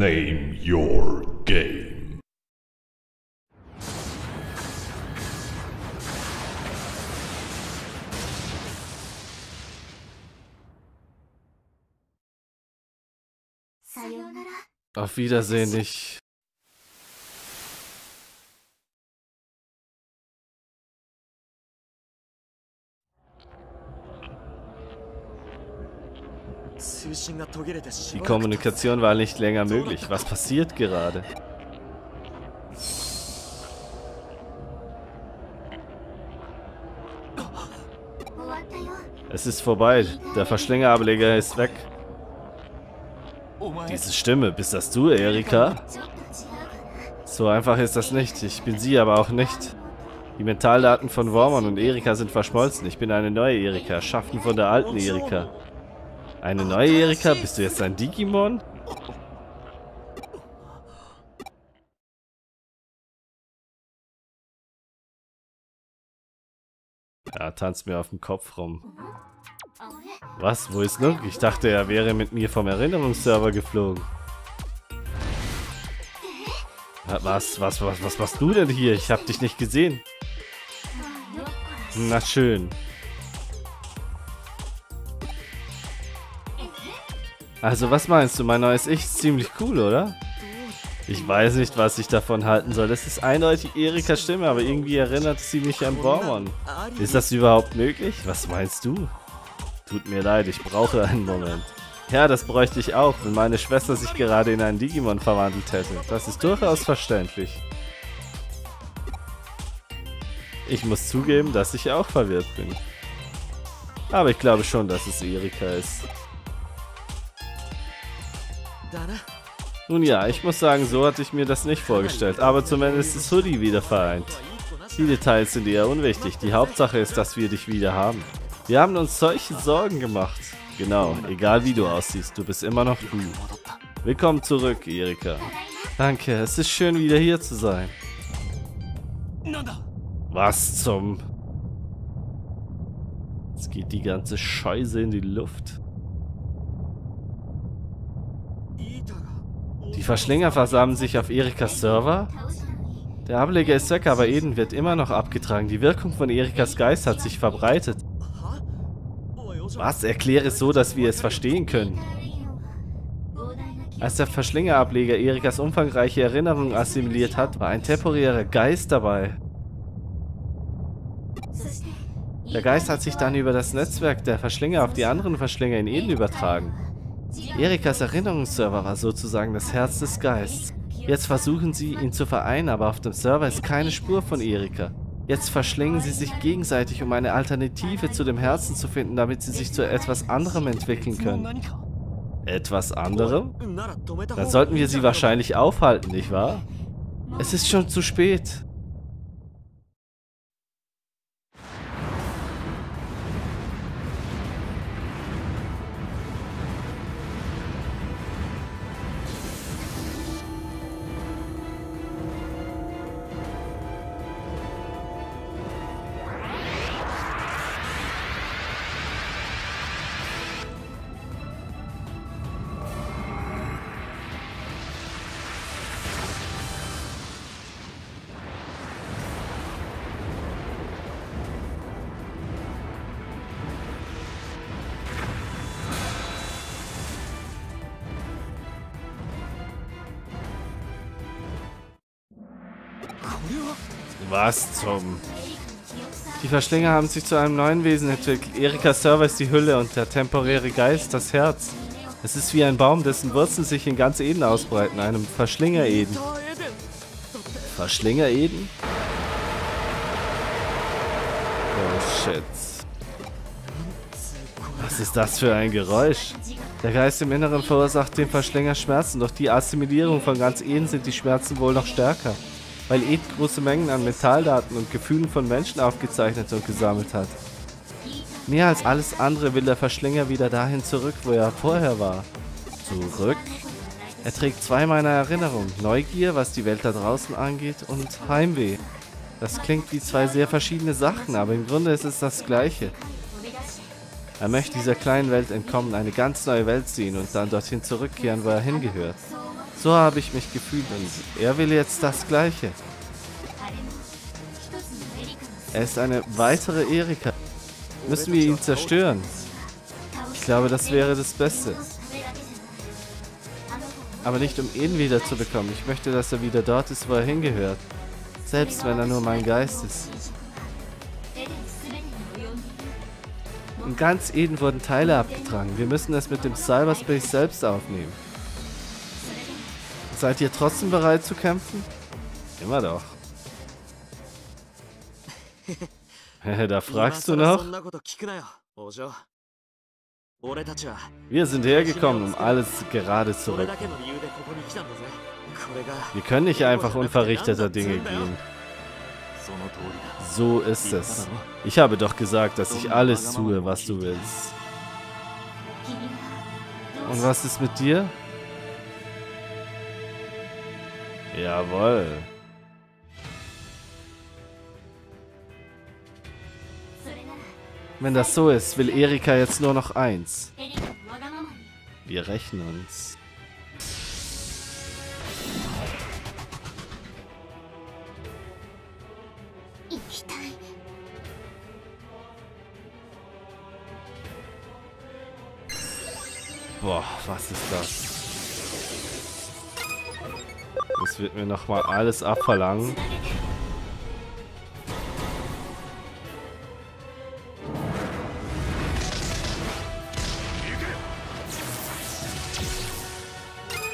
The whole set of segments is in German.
Name your game. Auf Wiedersehen, ich. Die Kommunikation war nicht länger möglich. Was passiert gerade? Es ist vorbei. Der Verschlingerableger ist weg. Diese Stimme, bist das du, Erika? So einfach ist das nicht. Ich bin sie aber auch nicht. Die Mentaldaten von Wormon und Erika sind verschmolzen. Ich bin eine neue Erika, erschaffen von der alten Erika. Eine neue Erika? Bist du jetzt ein Digimon? Ja, tanzt mir auf dem Kopf rum. Was? Wo ist Nook? Ich dachte, er wäre mit mir vom Erinnerungsserver geflogen. Was, was, was, was machst du denn hier? Ich hab dich nicht gesehen. Na schön. Also was meinst du? Mein neues Ich ist ziemlich cool, oder? Ich weiß nicht, was ich davon halten soll. Das ist eindeutig Erikas Stimme, aber irgendwie erinnert sie mich an Bormon. Ist das überhaupt möglich? Was meinst du? Tut mir leid, ich brauche einen Moment. Ja, das bräuchte ich auch, wenn meine Schwester sich gerade in einen Digimon verwandelt hätte. Das ist durchaus verständlich. Ich muss zugeben, dass ich auch verwirrt bin. Aber ich glaube schon, dass es Erika ist. Nun ja, ich muss sagen, so hatte ich mir das nicht vorgestellt, aber zumindest ist Hoodie wieder vereint. Die Details sind eher unwichtig, die Hauptsache ist, dass wir dich wieder haben. Wir haben uns solche Sorgen gemacht. Genau, egal wie du aussiehst, du bist immer noch du. Willkommen zurück, Erika. Danke, es ist schön wieder hier zu sein. Was zum... Jetzt geht die ganze Scheiße in die Luft. Die Verschlinger versammeln sich auf Erikas Server? Der Ableger ist weg, aber Eden wird immer noch abgetragen. Die Wirkung von Erikas Geist hat sich verbreitet. Was? Erkläre es so, dass wir es verstehen können. Als der Verschlingerableger Erikas umfangreiche Erinnerungen assimiliert hat, war ein temporärer Geist dabei. Der Geist hat sich dann über das Netzwerk der Verschlinger auf die anderen Verschlinger in Eden übertragen. Erikas Erinnerungsserver war sozusagen das Herz des Geists. Jetzt versuchen sie, ihn zu vereinen, aber auf dem Server ist keine Spur von Erika. Jetzt verschlingen sie sich gegenseitig, um eine Alternative zu dem Herzen zu finden, damit sie sich zu etwas anderem entwickeln können. Etwas anderem? Dann sollten wir sie wahrscheinlich aufhalten, nicht wahr? Es ist schon zu spät. Was zum... Die Verschlinger haben sich zu einem neuen Wesen entwickelt. Erikas Server ist die Hülle und der temporäre Geist das Herz. Es ist wie ein Baum, dessen Wurzeln sich in ganz Eden ausbreiten, einem Verschlinger-Eden. Verschlinger-Eden? Oh shit. Was ist das für ein Geräusch? Der Geist im Inneren verursacht dem Verschlinger Schmerzen, doch die Assimilierung von ganz Eden sind die Schmerzen wohl noch stärker weil Ed große Mengen an Metalldaten und Gefühlen von Menschen aufgezeichnet und gesammelt hat. Mehr als alles andere will der Verschlinger wieder dahin zurück, wo er vorher war. Zurück? Er trägt zwei meiner Erinnerungen. Neugier, was die Welt da draußen angeht, und Heimweh. Das klingt wie zwei sehr verschiedene Sachen, aber im Grunde ist es das Gleiche. Er möchte dieser kleinen Welt entkommen, eine ganz neue Welt sehen und dann dorthin zurückkehren, wo er hingehört. So habe ich mich gefühlt und er will jetzt das Gleiche. Er ist eine weitere Erika. Müssen wir ihn zerstören? Ich glaube, das wäre das Beste. Aber nicht um ihn wiederzubekommen. Ich möchte, dass er wieder dort ist, wo er hingehört. Selbst wenn er nur mein Geist ist. In ganz Eden wurden Teile abgetragen. Wir müssen es mit dem Cyberspace selbst aufnehmen. Seid ihr trotzdem bereit zu kämpfen? Immer doch. da fragst du noch? Wir sind hergekommen, um alles gerade zu rücken. Wir können nicht einfach unverrichteter Dinge gehen. So ist es. Ich habe doch gesagt, dass ich alles tue, was du willst. Und was ist mit dir? Jawohl. Wenn das so ist, will Erika jetzt nur noch eins. Wir rächen uns. Boah, was ist das? Das wird mir nochmal alles abverlangen.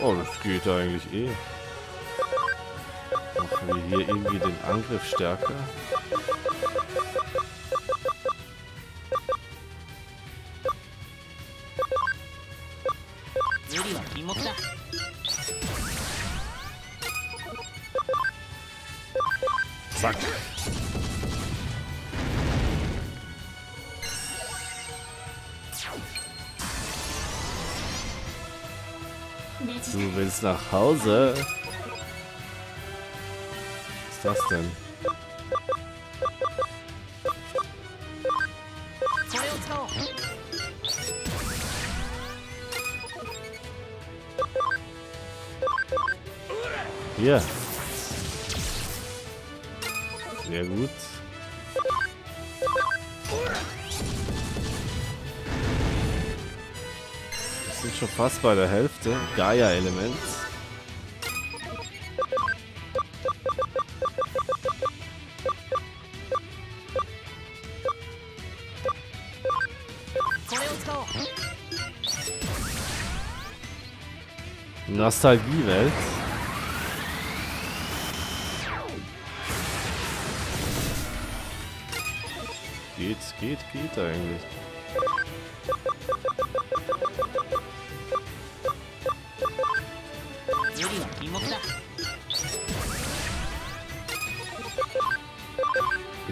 Oh, das geht eigentlich eh. Machen wir hier irgendwie den Angriff stärker. Nach Hause? Was ist das denn? Hier. Sehr gut. Schon fast bei der Hälfte. Gaia-Element. Nostalgiewelt. Geht, geht, geht eigentlich.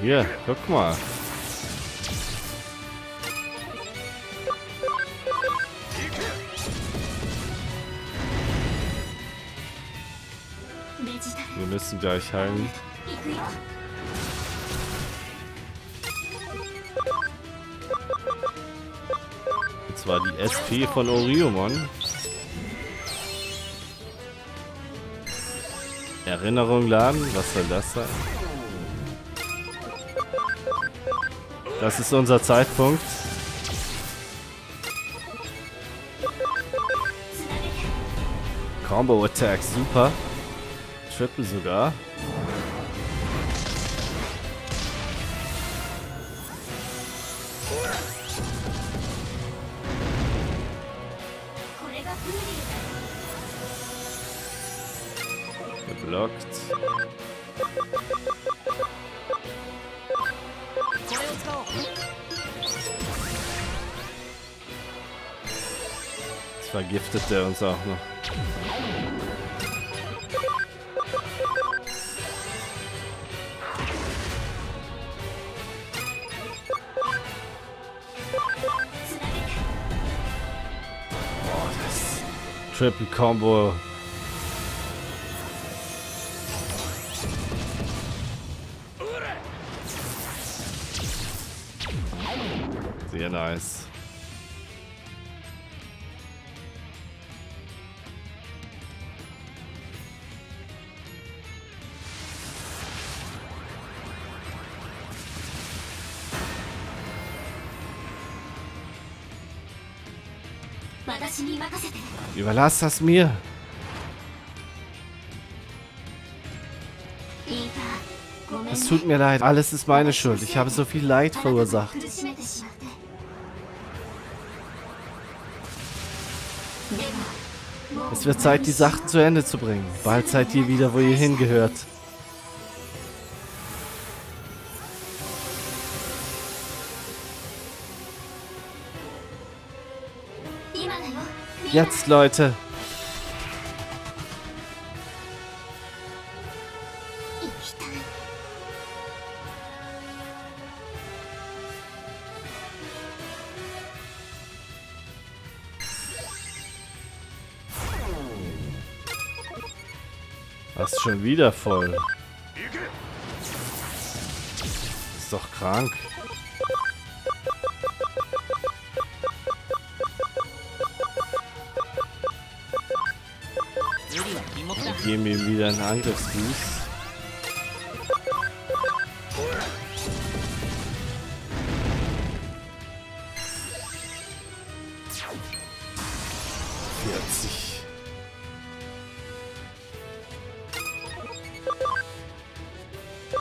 Hier, guck mal. Wir müssen gleich heilen. Und zwar die SP von Oriomon. Erinnerung laden, was soll das sein? Das ist unser Zeitpunkt. Combo Attack, super. Triple sogar. Vergiftet er uns auch noch. Boah, das Triple Combo. Sehr nice. Überlass das mir. Es tut mir leid, alles ist meine Schuld. Ich habe so viel Leid verursacht. Es wird Zeit, die Sachen zu Ende zu bringen. Bald seid ihr wieder, wo ihr hingehört. Jetzt, Leute. Was schon wieder voll. Ist doch krank. Geben ihm wieder einen Angriffsboost.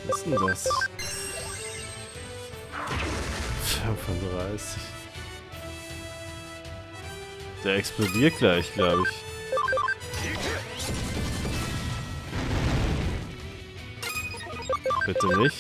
Ist denn das? 35. Der explodiert gleich, glaube ich. Bitte nicht.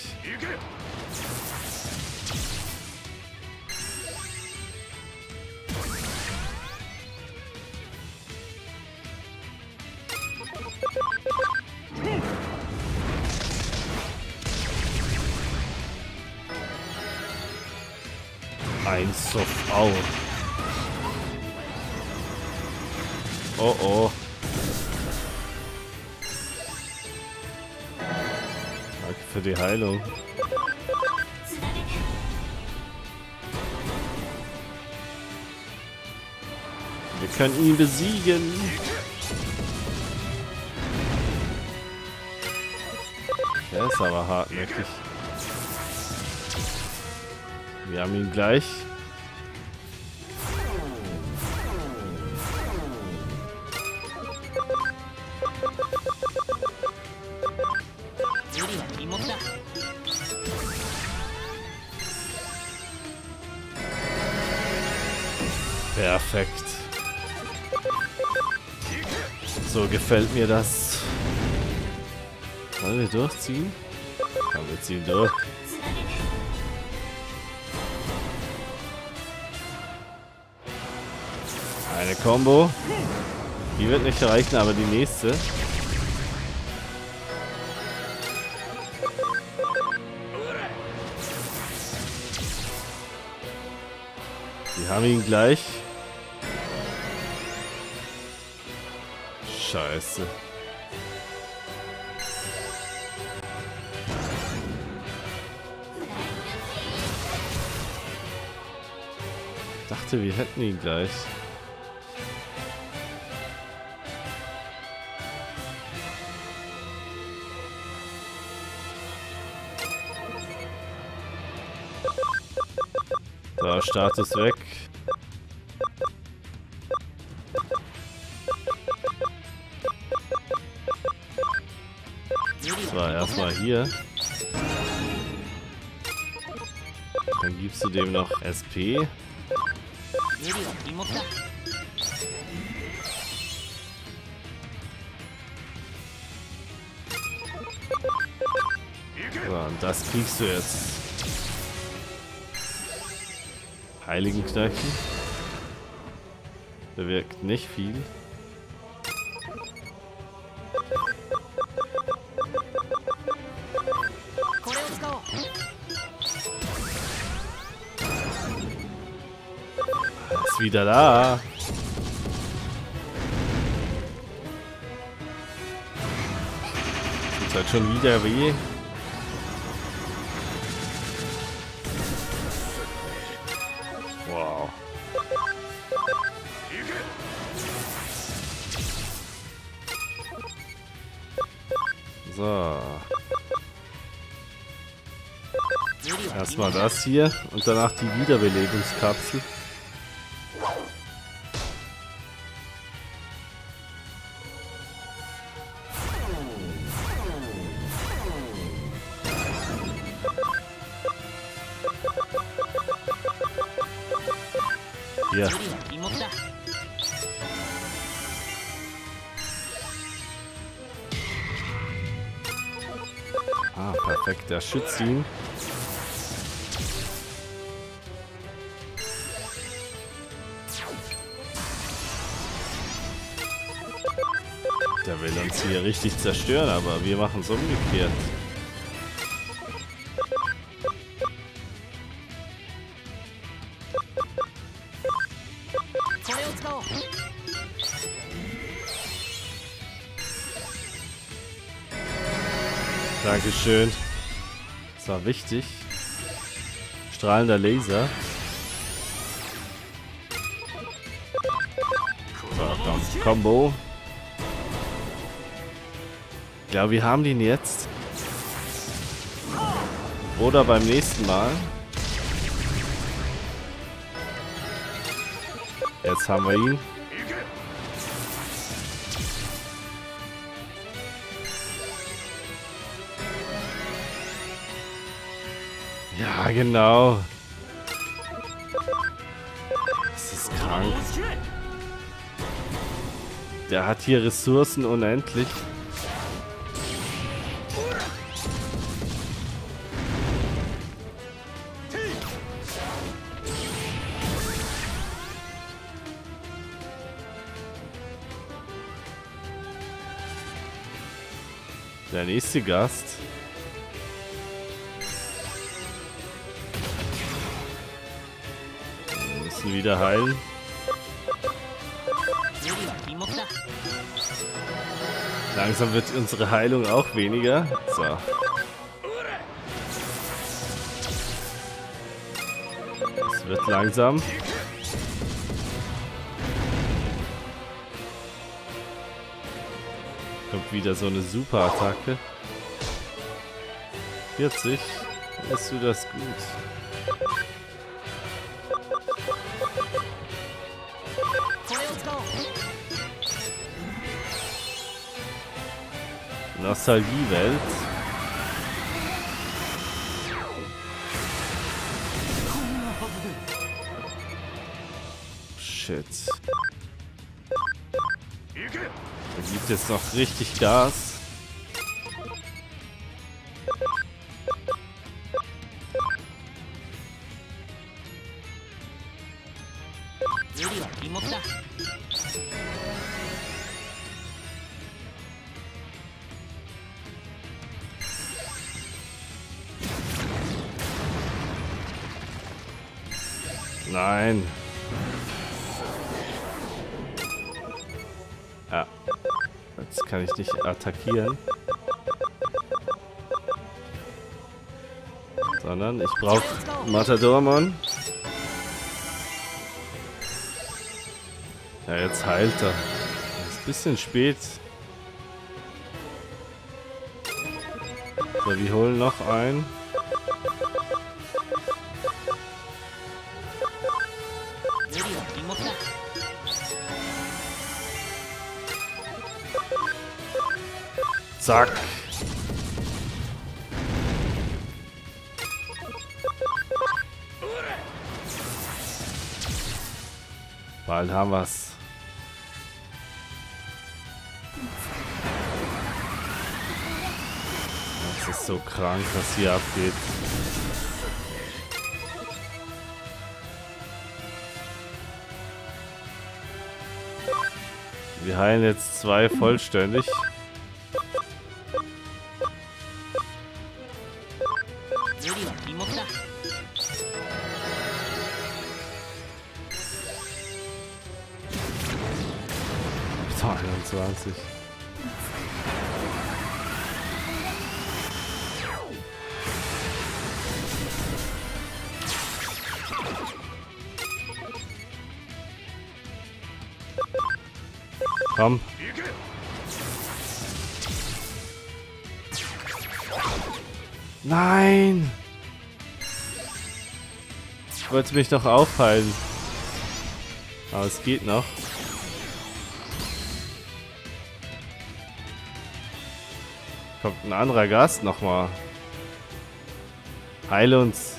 Eins auf Au. Oh oh. für die Heilung. Wir können ihn besiegen. Er ist aber hartnäckig. Wir haben ihn gleich. Perfekt. So gefällt mir das. Wollen wir durchziehen? Komm, wir ziehen durch. Eine Combo. Die wird nicht reichen, aber die nächste. Wir haben ihn gleich. Scheiße. Dachte, wir hätten ihn gleich. So, Status weg. Hier. Dann gibst du dem noch SP. So, und das kriegst du jetzt. Heiligenknöchel. Bewirkt nicht viel. Wieder da. Tut halt schon wieder weh. Wow. So. Erstmal das hier und danach die Wiederbelebungskapsel. Schützt ihn. Der will uns hier richtig zerstören, aber wir machen es umgekehrt. Dankeschön. War wichtig. Strahlender Laser. So. Combo. Ich glaube, wir haben den jetzt. Oder beim nächsten Mal. Jetzt haben wir ihn. Genau. Das ist krank. Der hat hier Ressourcen unendlich. Der nächste Gast. müssen wieder heilen. Langsam wird unsere Heilung auch weniger. So. Es wird langsam. Kommt wieder so eine super Attacke. 40. Ist du das gut? Nostalgiewelt. Shit. Da gibt jetzt noch richtig Gas. Nein. Ja. Jetzt kann ich nicht attackieren. Sondern ich brauche Matadormon. Ja, jetzt heilt er. Ist ein bisschen spät. So, wir holen noch ein. Zack. Bald haben wir's. Das ist so krank, was hier abgeht. Wir heilen jetzt zwei vollständig. 21. Komm. Nein! Ich wollte mich doch aufhalten. Aber es geht noch. Kommt ein anderer Gast nochmal. Heil uns.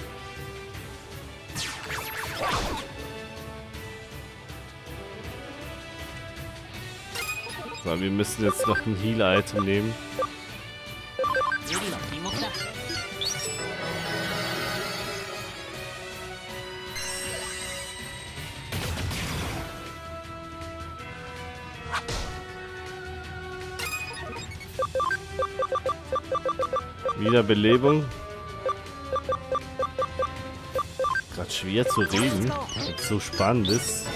So, wir müssen jetzt noch ein Heal-Item nehmen. Wiederbelebung. Gerade schwer zu reden, so spannend ist.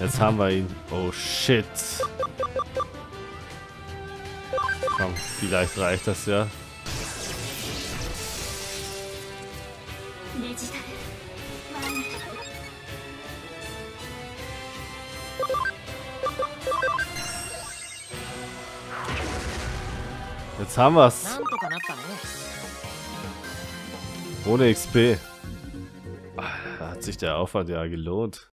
Jetzt haben wir ihn. Oh shit. Komm, vielleicht reicht das ja. Jetzt haben wir's. Ohne XP. Ah, hat sich der Aufwand ja gelohnt.